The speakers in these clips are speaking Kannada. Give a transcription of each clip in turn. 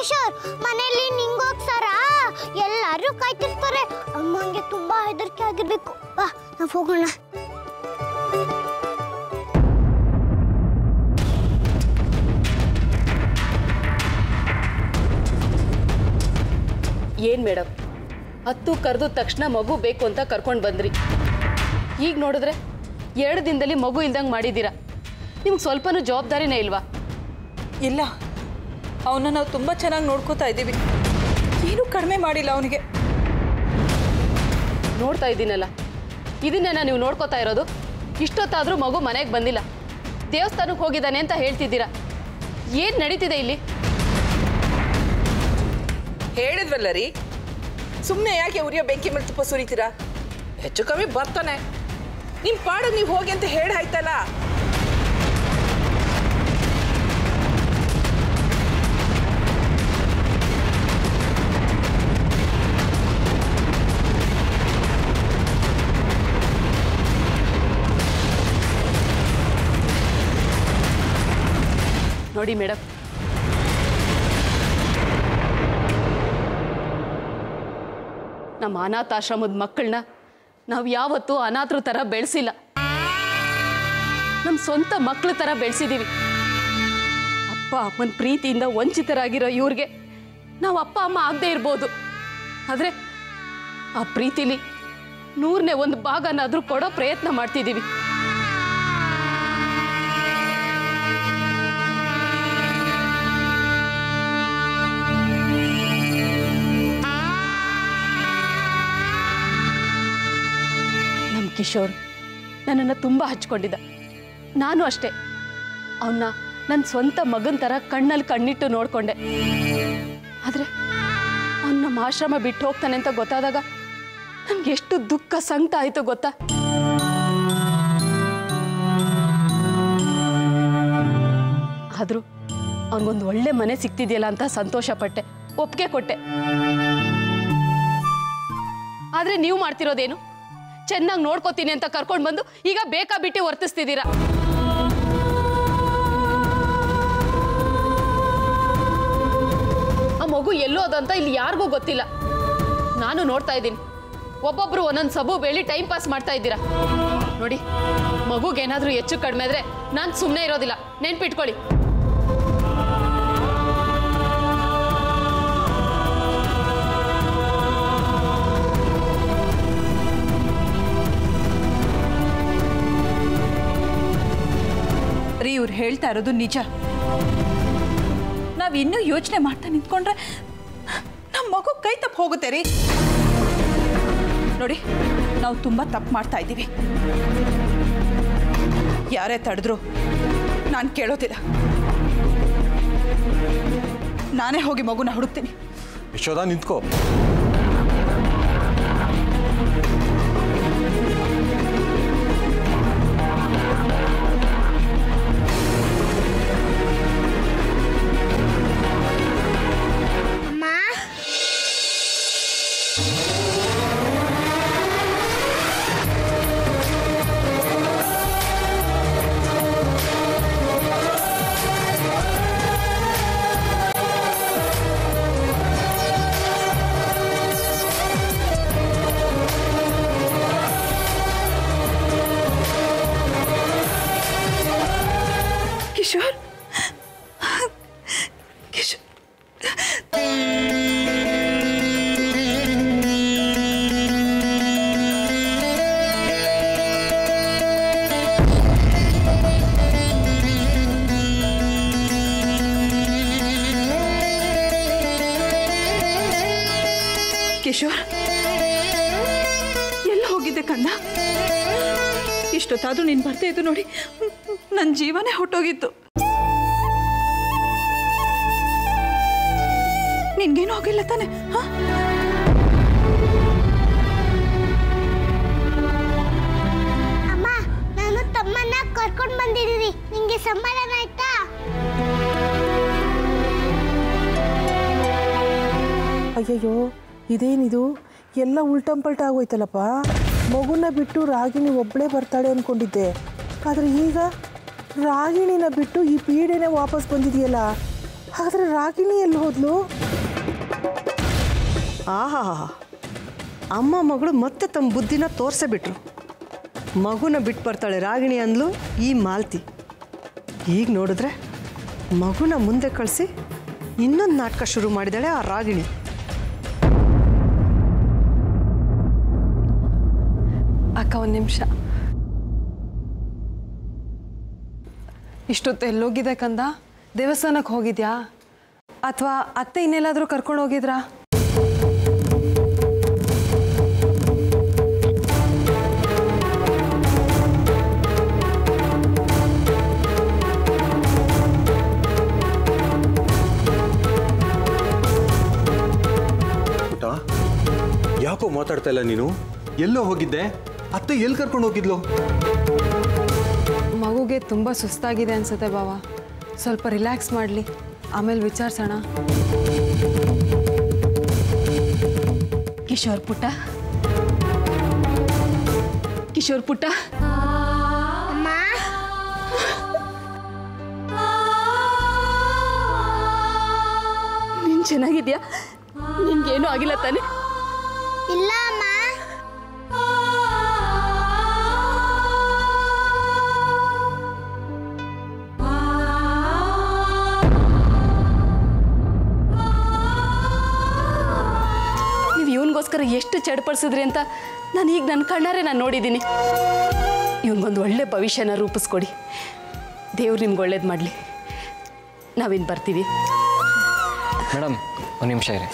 ಕಿಶೋರ್ ಮನೇಲಿ ನಿಂಗೋಗ್ಸಾರ ಎಲ್ಲರೂ ಕಾಯ್ತಿರ್ತಾರೆ. ಅಮ್ಮಂಗೆ ತುಂಬಾ ಹೆದರಿಕೆ ಆಗಿರ್ಬೇಕು. ಬಾ ನಾವು ಹೋಗೋಣ. ಏನ್ ಮೇಡಮ್ ಹತ್ತು ಕರೆದು ತಕ್ಷಣ ಮಗು ಬೇಕು ಅಂತ ಕರ್ಕೊಂಡು ಬಂದ್ರಿ. ಈಗ ನೋಡಿದ್ರೆ ಎರಡು ದಿನದಲ್ಲಿ ಮಗು ಇಲ್ದಂಗೆ ಮಾಡಿದ್ದೀರಾ. ನಿಮ್ಗೆ ಸ್ವಲ್ಪನೂ ಜವಾಬ್ದಾರಿನೇ ಇಲ್ವಾ? ಇಲ್ಲ. ಅವನ್ನ ನಾವು ತುಂಬ ಚೆನ್ನಾಗಿ ನೋಡ್ಕೋತಾ ಇದ್ದೀವಿ. ಏನೂ ಕಡಿಮೆ ಮಾಡಿಲ್ಲ ಅವನಿಗೆ. ನೋಡ್ತಾ ಇದ್ದೀನಲ್ಲ. ಇದನ್ನೇನ ನೀವು ನೋಡ್ಕೋತಾ ಇರೋದು? ಇಷ್ಟೊತ್ತಾದರೂ ಮಗು ಮನೆಗೆ ಬಂದಿಲ್ಲ. ದೇವಸ್ಥಾನಕ್ಕೆ ಹೋಗಿದ್ದಾನೆ ಅಂತ ಹೇಳ್ತಿದ್ದೀರಾ? ಏನು ನಡೀತಿದೆ ಇಲ್ಲಿ? ಹೇಳಿದ್ವಲ್ಲ ರೀ. ಸುಮ್ಮನೆ ಯಾಕೆ ಉರಿಯೋ ಬೆಂಕಿ ಮೇಲೆ ತುಪ್ಪ ಸುರಿತೀರಾ? ಹೆಚ್ಚು ಕಮ್ಮಿ ಬರ್ತಾನೆ. ನಿಮ್ಮ ಪಾಡು ನೀವು ಹೋಗಿ ಅಂತ ಹೇಳಿ ಆಯ್ತಲ್ಲ ನೋಡಿ ಮೇಡಮ್. ನಮ್ಮ ಅನಾಥಾಶ್ರಮದ ಮಕ್ಕಳನ್ನ ನಾವು ಯಾವತ್ತೂ ಅನಾಥರ ಥರ ಬೆಳೆಸಿಲ್ಲ. ನಮ್ಮ ಸ್ವಂತ ಮಕ್ಕಳ ಥರ ಬೆಳೆಸಿದ್ದೀವಿ ಅಪ್ಪ, ಅಮ್ಮನ ಪ್ರೀತಿಯಿಂದ ವಂಚಿತರಾಗಿರೋ ಇವ್ರಿಗೆ ನಾವು ಅಪ್ಪ, ಅಮ್ಮ ಆಗದೆ ಇರ್ಬೋದು. ಆದರೆ ಆ ಪ್ರೀತಿಲಿ ನೂರನೇ ಒಂದು ಭಾಗನಾದರೂ ಕೊಡೋ ಪ್ರಯತ್ನ ಮಾಡ್ತಿದ್ದೀವಿ ಕಿಶೋರ್ ನನ್ನನ್ನು ತುಂಬ ಹಚ್ಕೊಂಡಿದ್ದ. ನಾನು ಅಷ್ಟೇ. ಅವನ್ನ ನನ್ನ ಸ್ವಂತ ಮಗನ ಥರ ಕಣ್ಣಲ್ಲಿ ಕಣ್ಣಿಟ್ಟು ನೋಡಿಕೊಂಡೆ. ಆದರೆ ಅವ್ನ ನಮ್ಮ ಆಶ್ರಮ ಬಿಟ್ಟು ಹೋಗ್ತಾನೆ ಅಂತ ಗೊತ್ತಾದಾಗ ನನಗೆ ಎಷ್ಟು ದುಃಖ ಸಂಕಟ ಆಯಿತು ಗೊತ್ತಾ? ಆದರೂ ಅವನಿಗೊಂದು ಒಳ್ಳೆ ಮನೆ ಸಿಗ್ತಿದೆಯಲ್ಲ ಅಂತ ಸಂತೋಷ ಪಟ್ಟೆ ಒಪ್ಪಿಗೆ ಕೊಟ್ಟೆ. ಆದರೆ ನೀವು ಮಾಡ್ತಿರೋದೇನು? ಚೆನ್ನಾಗಿ ನೋಡ್ಕೋತೀನಿ ಅಂತ ಕರ್ಕೊಂಡು ಬಂದು ಈಗ ಬೇಕಾ ಬಿಟ್ಟು ವರ್ತಿಸ್ತಿದ್ದೀರಾ? ಆ ಮಗು ಎಲ್ಲೋದಂತ ಇಲ್ಲಿ ಯಾರಿಗೂ ಗೊತ್ತಿಲ್ಲ. ನಾನು ನೋಡ್ತಾ ಇದ್ದೀನಿ. ಒಬ್ಬೊಬ್ರು ಒಂದೊಂದು ಸಬು ಬೆಳಿ ಟೈಮ್ ಪಾಸ್ ಮಾಡ್ತಾ ಇದ್ದೀರಾ? ನೋಡಿ, ಮಗುಗೇನಾದ್ರೂ ಹೆಚ್ಚು ಕಡಿಮೆ ಆದ್ರೆ ನಾನು ಸುಮ್ಮನೆ ಇರೋದಿಲ್ಲ. ನೆನ್ಪಿಟ್ಕೊಳ್ಳಿ. ಇವ್ರು ಹೇಳ್ತಾ ಇರೋದು ನಿಜ. ನಾವು ಇನ್ನೂ ಯೋಚನೆ ಮಾಡ್ತಾ ನಿಂತ್ಕೊಂಡ್ರೆ ನಮ್ಮ ಮಗು ಕೈ ತಪ್ಪು ಹೋಗುತ್ತೆ ರೀ. ನೋಡಿ, ನಾವು ತುಂಬ ತಪ್ಪು ಮಾಡ್ತಾ ಇದ್ದೀವಿ. ಯಾರೇ ತಡೆದ್ರು ನಾನು ಕೇಳೋದಿಲ್ಲ. ನಾನೇ ಹೋಗಿ ಮಗುನ ಹುಡುಕ್ತೀನಿ. ಯಶೋದ ನಿಂತ್ಕೋ. ಇಷ್ಟೊತ್ತಾದ್ರೂ ನೀನು ಬರ್ತಾ ಇದ್ದು ನೋಡಿ. ನನ್ನ ಜೀವನೇ ಹೊಟ್ಟೋಗಿತ್ತು. ನಿನ್ಗೇನು ಹೋಗಿಲ್ಲ ತಾನೆ ಹಾ? ಅಮ್ಮ ನಾನು ತಮ್ಮನ್ನ ಕರ್ಕೊಂಡು ಬಂದಿದ್ದೀನಿ. ನಿಂಗೆ ಸಮಾಧಾನ ಆಯ್ತಾ? ಅಯ್ಯಯ್ಯೋ ಇದೇನಿದು? ಎಲ್ಲ ಉಲ್ಟಂಪಲ್ಟ ಆಗೋಯ್ತಲ್ಲಪ್ಪ? ಮಗುನ ಬಿಟ್ಟು ರಾಗಿಣಿ ಒಬ್ಬಳೇ ಬರ್ತಾಳೆ ಅಂದ್ಕೊಂಡಿದ್ದೆ ಆದರೆ ಈಗ ರಾಗಿಣಿನ ಬಿಟ್ಟು ಈ ಪೀಡೆನೇ ವಾಪಸ್ ಬಂದಿದೆಯಲ್ಲ? ಆದ್ರೆ ರಾಗಿಣಿ ಎಲ್ಲಿ ಹೋದ್ಲು? ಆಹಾ ಅಮ್ಮ ಮಗಳು ಮತ್ತೆ ತಮ್ಮ ಬುದ್ಧಿನ ತೋರಿಸೇ ಬಿಟ್ರು ಮಗುನ ಬಿಟ್ಟು ಬರ್ತಾಳೆ ರಾಗಿಣಿ ಅಂದ್ಲು ಈ ಮಾಲ್ತಿ. ಈಗ ನೋಡಿದ್ರೆ ಮಗುನ ಮುಂದೆ ಕಳಿಸಿ ಇನ್ನೊಂದು ನಾಟಕ ಶುರು ಮಾಡಿದಾಳೆ ಆ ರಾಗಿಣಿ. ಒಂದು ನಿಮಿಷ. ಇಷ್ಟೊತ್ತು ಎಲ್ಲೋಗಿದೆ ಕಂದ? ದೇವಸ್ಥಾನಕ್ಕೆ ಹೋಗಿದ್ಯಾ? ಅಥವಾ ಅತ್ತೆ ಇನ್ನೆಲ್ಲಾದರೂ ಕರ್ಕೊಂಡು ಹೋಗಿದ್ರಾ? ಯಾಕೋ ಮಾತಾಡ್ತಾ ಇಲ್ಲ ನೀನು? ಎಲ್ಲೋ ಹೋಗಿದ್ದೆ? ಅತ್ತೆ ಎಲ್ಲಿ ಕರ್ಕೊಂಡು ಹೋಗಿದ್ಲು? ಮಗುಗೆ ತುಂಬ ಸುಸ್ತಾಗಿದೆ ಅನ್ಸುತ್ತೆ ಬಾವ. ಸ್ವಲ್ಪ ರಿಲ್ಯಾಕ್ಸ್ ಮಾಡಲಿ ಆಮೇಲೆ ವಿಚಾರಿಸೋಣ. ಕಿಶೋರ್ ಪುಟ್ಟ? ಕಿಶೋರ್ ಪುಟ್ಟ? ಅಮ್ಮ? ನೀನು ಚೆನ್ನಾಗಿದ್ಯಾ? ನಿನ್ಗೇನು ಆಗಿಲ್ಲ ತಾನೆ. ಇಲ್ಲ ಎಷ್ಟು ಚಡ್ಪಡಿಸಿದ್ರಿ ಅಂತ ನಾನು ಈಗ ನನ್ನ ಕಣ್ಣಾರೆ ನಾನು ನೋಡಿದ್ದೀನಿ ಇವನಿಗೊಂದು ಒಳ್ಳೆ ಭವಿಷ್ಯನ ರೂಪಿಸ್ಕೊಡಿ. ದೇವ್ರು ನಿಮ್ಗೆ ಒಳ್ಳೇದು ಮಾಡಲಿ. ನಾವಿನ್ನು ಬರ್ತೀವಿ. ಮೇಡಮ್, ಒಂದು ನಿಮಿಷ ಇರಿ.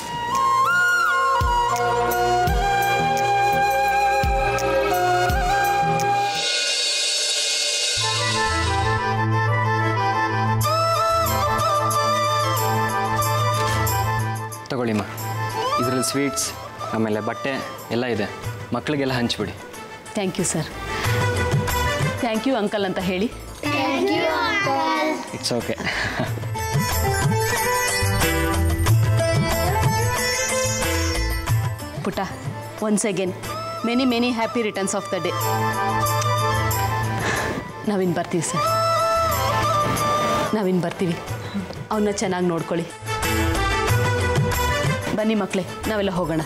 ತಗೊಳ್ಳಿಮ್ಮ ಇದರಲ್ಲಿ ಸ್ವೀಟ್ಸ್ ಆಮೇಲೆ ಬಟ್ಟೆ ಎಲ್ಲ ಇದೆ. ಮಕ್ಕಳಿಗೆಲ್ಲ ಹಂಚ್ಬಿಡಿ. Thank you sir thank you uncle ಅಂತ ಹೇಳಿ. ಇಟ್ಸ್ ಓಕೆ ಪುಟ once again many many happy returns of the day ನಾವಿನ್ ಬರ್ತೀವಿ ಸರ್ ನಾವಿನ್ ಬರ್ತೀವಿ. ಅವನ್ನ ಚೆನ್ನಾಗಿ ನೋಡ್ಕೊಳ್ಳಿ. ಬನ್ನಿ ಮಕ್ಕಳೇ ನಾವೆಲ್ಲ ಹೋಗೋಣ.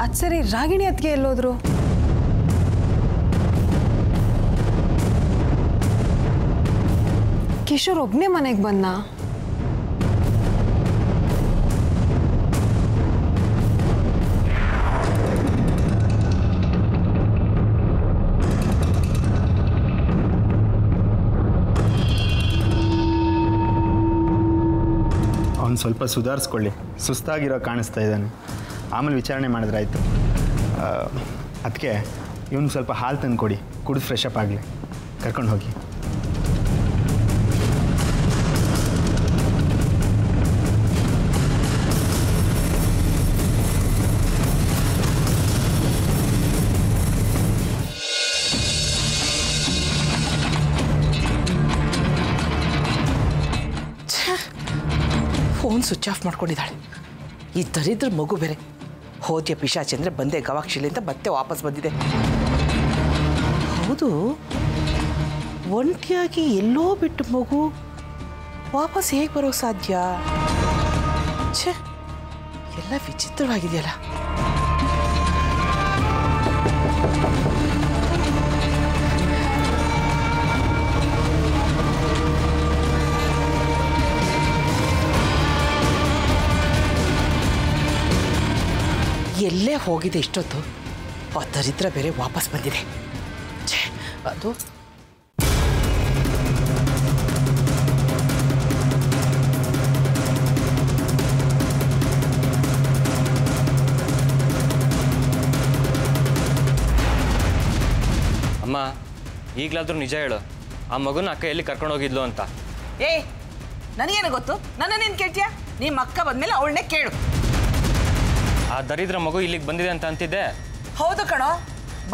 ಅದು ಸರಿ ರಾಗಿಣಿ ಅತ್ತಿಗೆ ಎಲ್ಲೋದ್ರು? ಕಿಶೋರ್ ಒಬ್ಬನೇ ಮನೆಗೆ ಬಂದ ಅವ್ನು ಸ್ವಲ್ಪ ಸುಧಾರಿಸ್ಕೊಳ್ಳಿ. ಸುಸ್ತಾಗಿರೋ ಕಾಣಿಸ್ತಾ ಇದ್ದಾನೆ. ಆಮೇಲೆ ವಿಚಾರಣೆ ಮಾಡಿದ್ರೆ ಆಯಿತು. ಅದಕ್ಕೆ ಇವನು ಸ್ವಲ್ಪ ಹಾಲು ತಂದು ಕೊಡಿ ಕುಡಿದು ಫ್ರೆಶ್ ಅಪ್ ಆಗಲಿ. ಕರ್ಕೊಂಡು ಹೋಗಿ. ಸ್ವಿಚ್ ಆಫ್ ಮಾಡ್ಕೊಂಡಿದ್ದಾಳೆ. ಈ ದರಿದ್ರ ಮಗು ಬೇರೆ. ಹೋದ್ಯ ಪಿಶಾಚಿ ಅಂದರೆ ಬಂದೆ ಗವಾಕ್ಷಿಲಿ ಅಂತ ಮತ್ತೆ ವಾಪಸ್ ಬಂದಿದೆ. ಹೌದು. ಒಂಟಿಯಾಗಿ ಎಲ್ಲೋ ಬಿಟ್ಟು ಮಗು ವಾಪಸ್ ಹೇಗೆ ಬರೋಕ್ಕೆ ಸಾಧ್ಯ? ಛೇ, ಎಲ್ಲ ವಿಚಿತ್ರವಾಗಿದೆಯಲ್ಲ. ಎಲ್ಲೇ ಹೋಗಿದೆ ಇಷ್ಟೊತ್ತು? ಆ ದರಿದ್ರ ಬೇರೆ ವಾಪಸ್ ಬಂದಿದೆ. ಛೇ ಅದು? ಅಮ್ಮ ಈಗ್ಲಾದ್ರೂ ನಿಜ ಹೇಳು. ಆ ಮಗುನ ಅಕ್ಕ ಎಲ್ಲಿ ಕರ್ಕೊಂಡು ಹೋಗಿದ್ಲು ಅಂತ. ಏ ನನಗೇನು ಗೊತ್ತು? ನನ್ನ ನೀನು ಕೇಳ್ತೀಯಾ? ನಿಮ್ಮ ಅಕ್ಕ ಬಂದ್ಮೇಲೆ ಅವಳನ್ನೇ ಕೇಳು. ಆ ದರಿದ್ರ ಮಗು ಇಲ್ಲಿಗೆ ಬಂದಿದೆ ಅಂತ ಅಂತಿದ್ದೆ. ಹೌದು ಕಣೋ.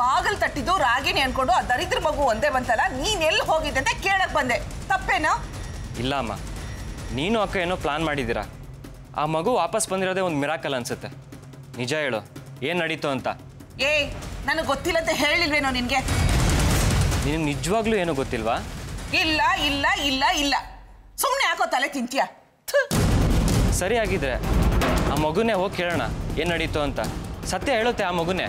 ಬಾಗಲ್ ತಟ್ಟಿದ್ದು ರಾಗಿಣಿ ಅನ್ಕೊಂಡು ಆ ದರಿದ್ರ ಮಗು ಒಂದೇ ಬಂತಲ್ಲ ನೀನ್ ಎಲ್ಲಿ ಹೋಗಿದ್ದೆ ಅಂತ ಕೇಳಕ್ ಬಂದೆ. ತಪ್ಪೇನೋ? ಇಲ್ಲ ಅಮ್ಮ. ನೀನು ಅಕ್ಕ ಏನೋ ಪ್ಲಾನ್ ಮಾಡಿದ್ದೀರಾ? ಆ ಮಗು ವಾಪಸ್ ಬಂದಿರೋದೇ ಒಂದು ಮಿರಾಕಲ್ ಅನ್ಸುತ್ತೆ. ನಿಜ ಹೇಳು ಏನು ನಡೀತು ಅಂತ? ಏಯ್ ನನಗೆ ಗೊತ್ತಿಲ್ಲ ಅಂತ ಹೇಳಿಲ್ವೇನೋ ನಿನಗೆ? ನಿನಗೆ ನಿಜವಾಗ್ಲೂ ಏನೂ ಗೊತ್ತಿಲ್ವಾ? ಇಲ್ಲ ಇಲ್ಲ ಇಲ್ಲ ಇಲ್ಲ. ಸುಮ್ಮನೆ ಯಾಕೋ ತಲೆ ತಿಂತೀಯ? ಸರಿ ಆಗಿದ್ರೆ ಆ ಮಗುನೇ ಹೋಗಿ ಕೇಳೋಣ ಏನು ನಡೀತು ಅಂತ. ಸತ್ಯ ಹೇಳುತ್ತೆ ಆ ಮಗುನೇ.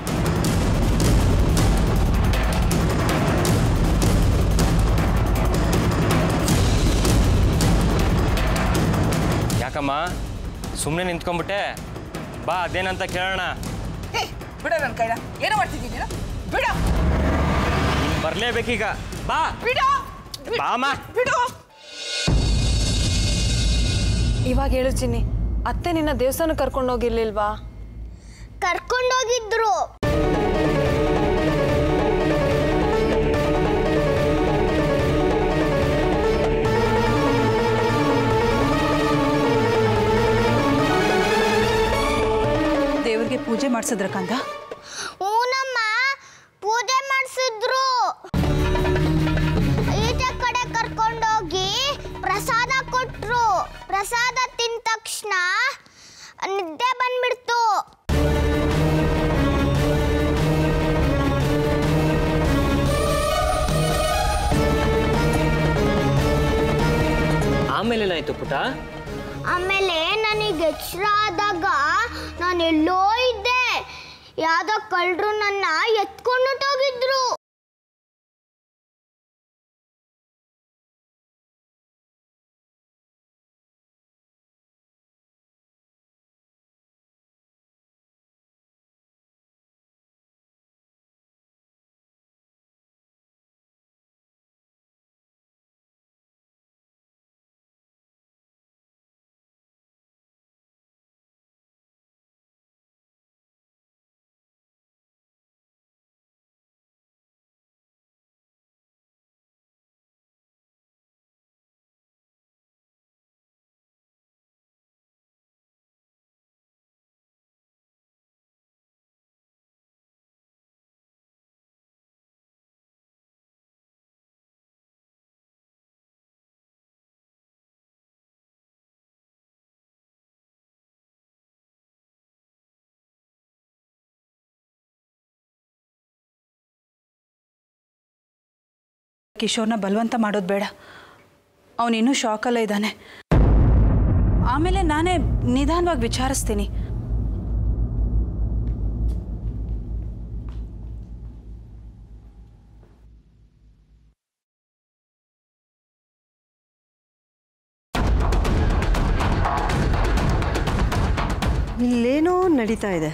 ಯಾಕಮ್ಮ? ಸುಮ್ಮನೆ ನಿಂತ್ಕೊಂಡ್ಬಿಟ್ಟೆ? ಬಾ ಅದೇನಂತ ಕೇಳೋಣ. ಬಿಡ ನನ್ನ ಕೈಲ ಏನೋ ಮಾಡ್ತಿದ್ದೀನಿ ಬಿಡ. ಬರ್ಲೇಬೇಕೀಗ. ಬಾ. ಬಿಡ. ಬಾಮ್ಮ. ಬಿಡು. ಇವಾಗ ಹೇಳು ಚಿನ್ನಿ. ಅತ್ತೆ ನಿನ್ನ ದೇವಸ್ಥಾನ ಕರ್ಕೊಂಡೋಗಿರ್ಲಿಲ್ವಾ ಕರ್ಕೊಂಡೋಗಿದ್ರು. ದೇವರಿಗೆ ಪೂಜೆ ಮಾಡಿಸಿದ್ರ ಕಂದ ನಿದ್ದೆ ಬಂದ್ಬಿಡ್ತು. ಆಮೇಲೆ ಏನಾಯ್ತು ಪುಟ? ಆಮೇಲೆ ನನಗೆ ಎಚ್ಚರ ಆದಾಗ ನಾನು ಎಲ್ಲೋ ಇದ್ದೆ. ಯಾವ್ದೋ ಕಳ್ಳರು ನನ್ನ ಎತ್ಕೊಂಡೋಗಿದ್ರು ಕಿಶೋರ್ನ ಬಲವಂತ ಮಾಡೋದು ಬೇಡ. ಅವನಿನ್ನೂ ಶಾಕಲ್ಲೇ ಇದ್ದಾನೆ. ಆಮೇಲೆ ನಾನೇ ನಿಧಾನವಾಗಿ ವಿಚಾರಿಸ್ತೀನಿ. ಇಲ್ಲೇನೋ ನಡೀತಾ ಇದೆ.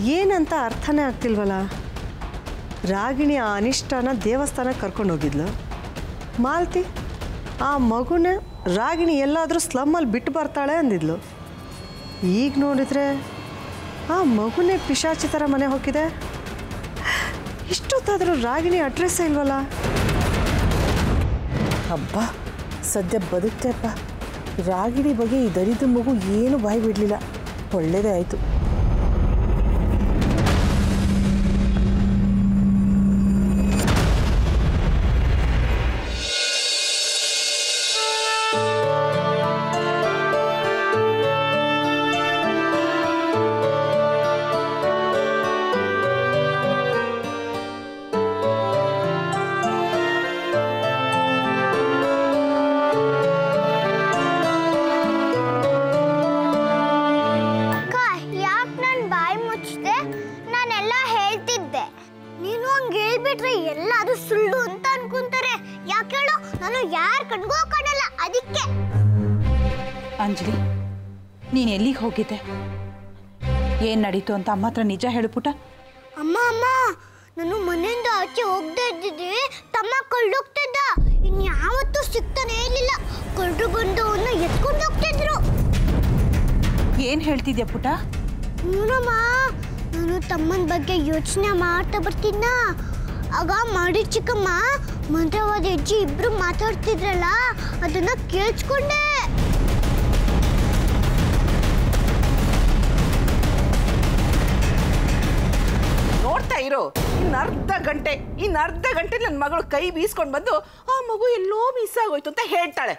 ಏನಂತ ಅರ್ಥನೇ ಆಗ್ತಿಲ್ವಲ್ಲ? ರಾಗಿಣಿ ಆ ಅನಿಷ್ಟನ ದೇವಸ್ಥಾನಕ್ಕೆ ಕರ್ಕೊಂಡು ಹೋಗಿದ್ಲು. ಮಾಲ್ತಿ, ಆ ಮಗುನ ರಾಗಿಣಿ ಎಲ್ಲಾದರೂ ಸ್ಲಮ್ಮಲ್ಲಿ ಬಿಟ್ಟು ಬರ್ತಾಳೆ ಅಂದಿದ್ಲು. ಈಗ ನೋಡಿದರೆ ಆ ಮಗುನೇ ಪಿಶಾಚಿ ಥರ ಮನೆ ಹೋಗಿದೆ. ಇಷ್ಟೊತ್ತಾದರೂ ರಾಗಿಣಿ ಅಡ್ರೆಸ್ಸೇ ಇಲ್ವಲ್ಲ? ಹಬ್ಬ ಸದ್ಯ ಬದುಕ್ತೆಪ್ಪ ರಾಗಿಣಿ ಬಗ್ಗೆ ಈ ದರಿದ್ರ ಮಗು ಏನು ಬಾಯಿ ಬಿಡಲಿಲ್ಲ. ಒಳ್ಳೆಯದೇ ಆಯಿತು. ನೀನು ಎಲ್ಲಿಗೆ ಹೋಗಿದ್ದೆ? ಏನು ನಡೀತು ಅಂತ ಅಮ್ಮ ಹತ್ರ ನಿಜ ಹೇಳು ಪುಟ ಅಮ್ಮ ಅಮ್ಮ ನಾನು ಮನೆಯಿಂದ ಆಚೆ ಹೋಗ್ತಾ ಇದ್ದಿದ್ದೆ. ತಮ್ಮ ಕಳ್ಳೋಗ್ತಿದ್ದ ಇನ್ಯಾವತ್ತೂ ಸಿಗ್ತಾನೆ ಇರಲಿಲ್ಲ. ಕಳ್ಳರು ಬಂದು ಅವನ್ನ ಎತ್ಕೊಂಡು ಹೋಗ್ತಿದ್ರು ಏನು ಹೇಳ್ತಿದ್ಯಾ ಪುಟ ನೋಡಮ್ಮ ನಾನು ತಮ್ಮನ ಬಗ್ಗೆ ಯೋಚನೆ ಮಾಡ್ತಾ ಬರ್ತಿದ್ನ. ಆಗ ಮಾಡಿ ಚಿಕ್ಕಮ್ಮ ಮಂತ್ರವಾದ ಹೆಜ್ಜೆ ಇಬ್ರು ಮಾತಾಡ್ತಿದ್ರಲ್ಲ ಅದನ್ನ ಕೇಳಿಸ್ಕೊಂಡೆ. ಇರೋ. ಇನ್ನು ಅರ್ಧ ಗಂಟೆ, ಇನ್ನು ಅರ್ಧ ಗಂಟೆ ನನ್ನ ಮಗಳು ಕೈ ಬೀಸ್ಕೊಂಡು ಬಂದು, ಆ ಮಗು ಎಲ್ಲೋ ಮಿಸ್ ಆಗೋಯ್ತು ಅಂತ ಹೇಳ್ತಾಳೆ.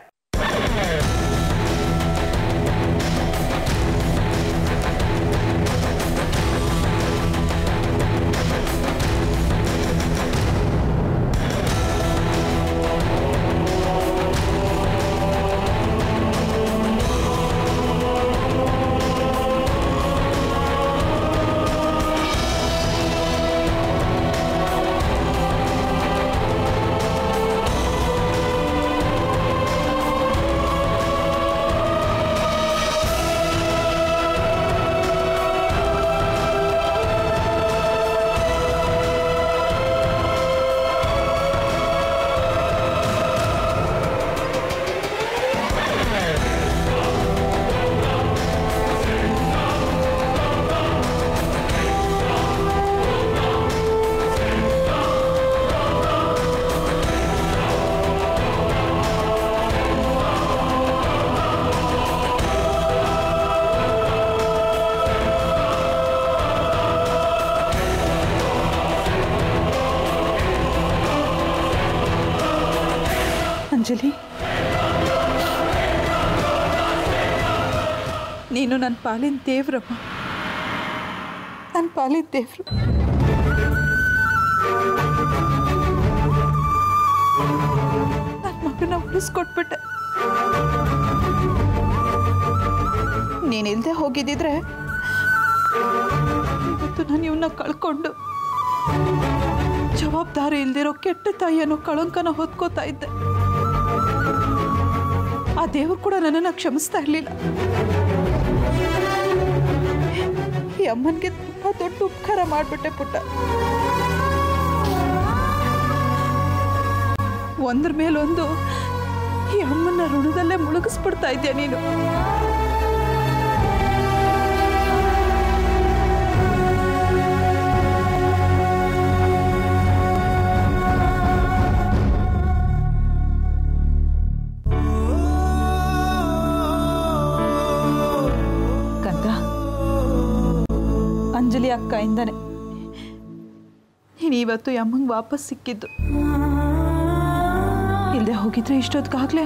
ನನ್ನ ಪಾಲಿನ ದೇವ್ರಮ್ಮ ನನ್ನ ಪಾಲಿನ ದೇವ್ರು. ನನ್ನ ಮಗನ ಉಳಿಸ್ಕೊಟ್ಬಿಟ್ಟೆ. ನೀನಿಲ್ದೆ ಹೋಗಿದ್ದಿದ್ರೆ ಇವತ್ತು ನಾನು ಇವನ್ನ ಕಳ್ಕೊಂಡು ಜವಾಬ್ದಾರಿ ಇಲ್ದಿರೋ ಕೆಟ್ಟ ತಾಯಿಯನ್ನು ಕಳಂಕನ ಹೊತ್ಕೋತಾ ಇದ್ದೆ. ಆ ದೇವರು ಕೂಡ ನನ್ನನ್ನು ಕ್ಷಮಿಸ್ತಾ ಇರಲಿಲ್ಲ. ಈ ಅಮ್ಮನಿಗೆ ತುಂಬ ದೊಡ್ಡ ಉಪಕಾರ ಮಾಡಿಬಿಟ್ಟೆ ಪುಟ್ಟ. ಒಂದ್ರ ಮೇಲೊಂದು ಈ ಅಮ್ಮನ ಋಣದಲ್ಲೇ ಮುಳುಗಿಸ್ಬಿಡ್ತಾ ಇದೆಯಾ ನೀನು? ಅಕ್ಕಯಿಂದನೇ ನೀನು ಇವತ್ತು ಈ ಅಮ್ಮಂಗೆ ವಾಪಸ್ ಸಿಕ್ಕಿದ್ದು. ಇಲ್ಲದೆ ಹೋಗಿದ್ರೆ ಇಷ್ಟೊತ್ತಿಗಾಗಲೇ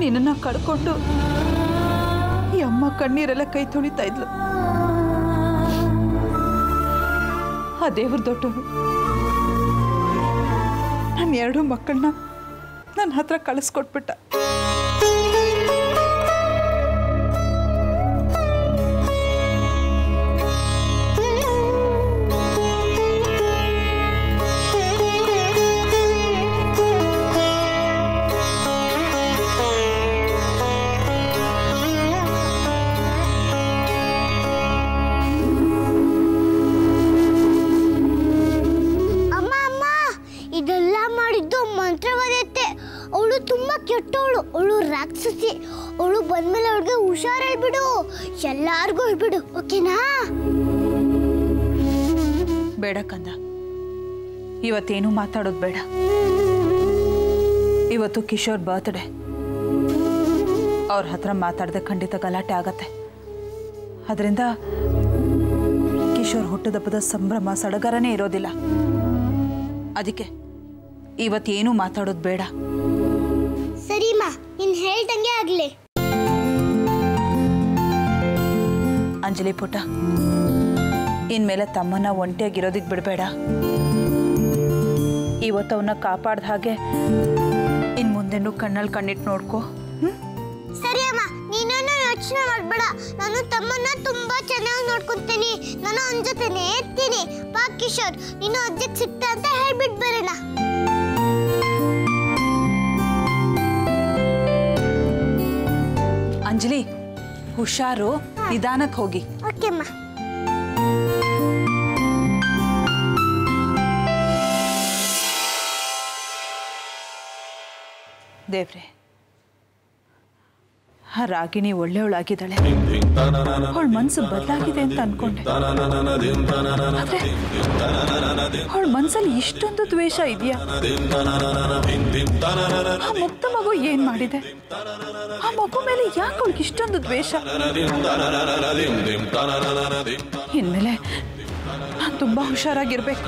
ನಿನ್ನನ್ನ ಕಳ್ಕೊಂಡು ಈ ಅಮ್ಮ ಕಣ್ಣೀರೆಲ್ಲ ಕೈ ತೊಳಿತಾ ಇದ್ಲು. ಆ ದೇವ್ರ ದೊಡ್ಡವನು ನನ್ನ ಎರಡು ಮಕ್ಕಳನ್ನ ನನ್ನ ಹತ್ರ ಕಳಿಸ್ಕೊಟ್ಬಿಟ್ಟ. ರಾಕ್ಷಸಿ. ಅವಳು ಬಂದ್ಮೇಲೆ ಅವಳಿಗೆ ಹುಷಾರ್ ಹೇಳ್ಬಿಡು ಎಲ್ಲಾರ್ಗೂ ಹೇಳ್ಬಿಡು, ಓಕೆನಾ? ಬೇಡ ಕಂದ. ಇವತ್ತೇನು ಮಾತಾಡೋದು ಬೇಡ. ಇವತ್ತು ಕಿಶೋರ್ ಬರ್ತ್ಡೇ ಅವ್ರ ಹತ್ರ ಮಾತಾಡದೆ ಖಂಡಿತ ಗಲಾಟೆ ಆಗತ್ತೆ. ಅದರಿಂದ ಕಿಶೋರ್ ಹುಟ್ಟದಬ್ಬದ ಸಂಭ್ರಮ ಸಡಗರನೇ ಇರೋದಿಲ್ಲ. ಅದಕ್ಕೆ ಇವತ್ತೇನು ಮಾತಾಡೋದು ಬೇಡ. ಸರಿಮಾ ನೀನ್ ಹೇಳ್ದಂಗೆ ಆಗ್ಲಿ. ಅಂಜಲಿ ಪುಟ್ಟ ಇನ್ಮೇಲೆ ತಮ್ಮನ್ನ ಒಂಟಿಯಾಗಿರೋದಕ್ಕೆ ಬಿಡಬೇಡ. ಇವತ್ತು ಅವನ್ನ ಕಾಪಾಡ್ದ ಹಾಗೆ ಇನ್ ಮುಂದೆನೂ ಕಣ್ಣಲ್ಲಿ ಕಣ್ಣಿಟ್ಟು ನೋಡ್ಕೋ. ಸರಿ ಅಮ್ಮ ನೀನೇನು ಯೋಚನೆ ಮಾಡಬೇಡ. ನಾನು ತಮ್ಮನ್ನ ತುಂಬಾ ಚೆನ್ನಾಗಿ ನೋಡ್ಕೊಂತೀನಿ. ನಾನು ಅವನ ಜೊತೆನೇ ಇರ್ತೀನಿ. ಬಾ ಕಿಶೋರ್ ನೀನು ಅಜ್ಜಿಗೆ ಸಿಕ್ತ ಅಂತ ಹೇಳ್ಬಿಟ್ಟು ಬರೋಣ. ಅಂಜಲಿ ಹುಷಾರು ನಿಧಾನಕ್ಕೆ ಹೋಗಿ. ಓಕೆ ಅಮ್ಮ. ದೇವ್ರೆ ಆ ರಾಗಿಣಿ ಒಳ್ಳೆಯವಳಾಗಿದ್ದಾಳೆ. ಅವಳ ಮನ್ಸು ಬದಲಾಗಿದೆ ಅಂತ ಅನ್ಕೊಂಡೆ. ಅವಳ ಮನ್ಸಲ್ಲಿ ಇಷ್ಟೊಂದು ದ್ವೇಷ ಇದೆಯಾ? ಮುಕ್ತ ಮಗು ಏನ್ ಮಾಡಿದೆ? ಮಗು ಮೇಲೆ ಯಾಕೆ ಅವಳಿಗೆ ಇಷ್ಟೊಂದು ದ್ವೇಷ? ಇನ್ಮೇಲೆ ನಾನು ತುಂಬಾ ಹುಷಾರಾಗಿರ್ಬೇಕು.